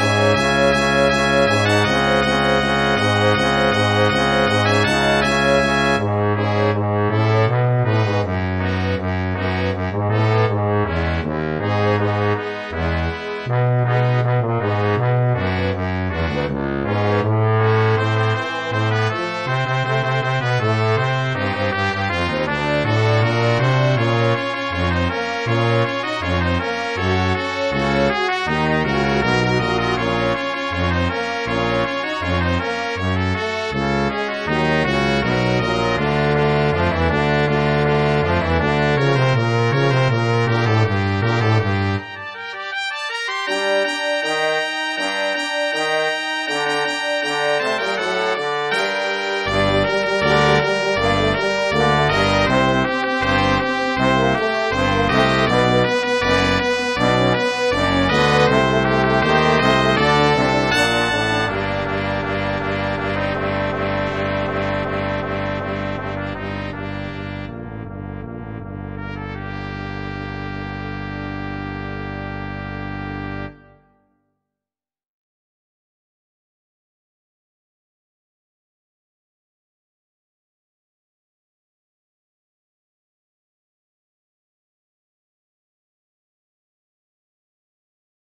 Bye.